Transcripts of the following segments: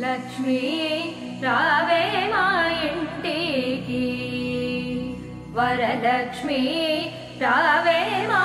లక్ష్మీ రావే మా ఇంటికి వరలక్ష్మి రావే మా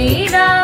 Vida.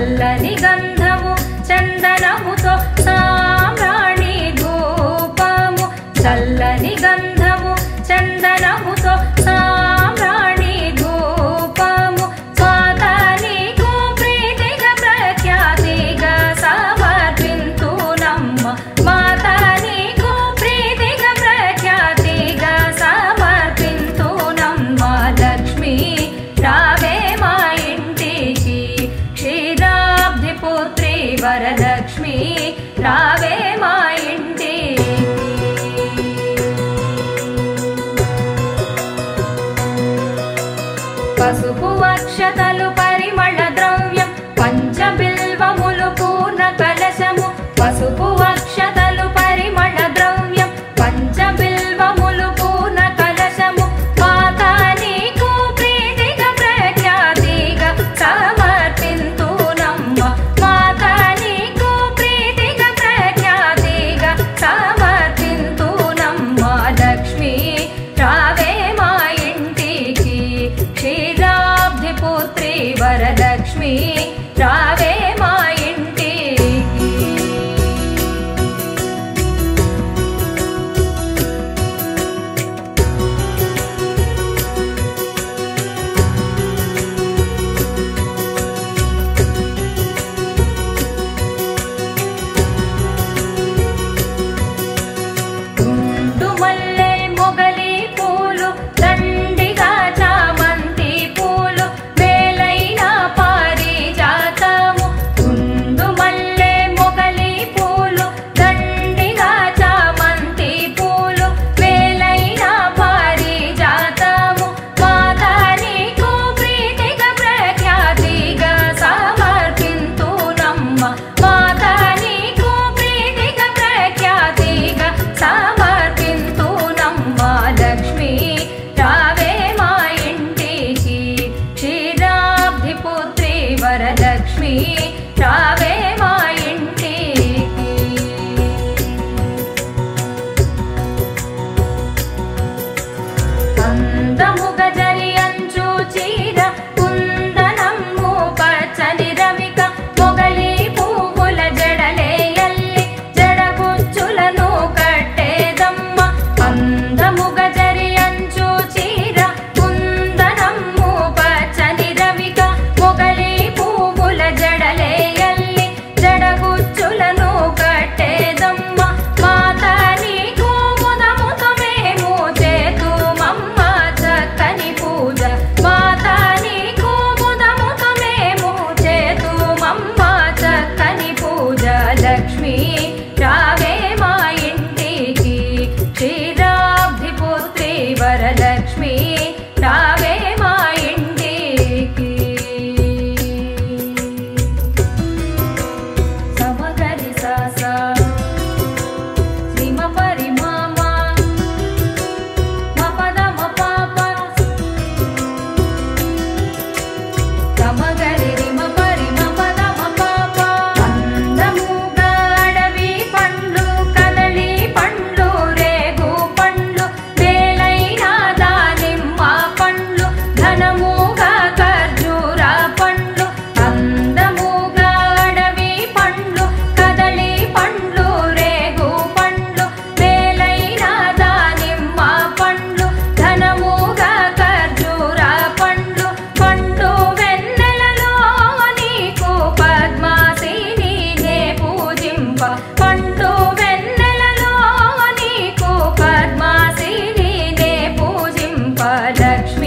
చల్లని పసుపు అక్షతలు da da da